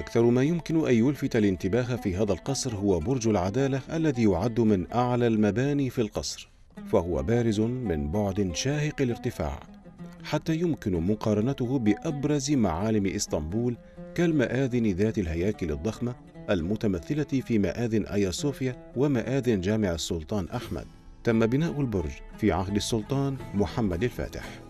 أكثر ما يمكن أن يلفت الانتباه في هذا القصر هو برج العدالة الذي يعد من أعلى المباني في القصر فهو بارز من بعد شاهق الارتفاع حتى يمكن مقارنته بأبرز معالم إسطنبول كالمآذن ذات الهياكل الضخمة المتمثلة في مآذن آيا صوفيا ومآذن جامع السلطان أحمد. تم بناء البرج في عهد السلطان محمد الفاتح.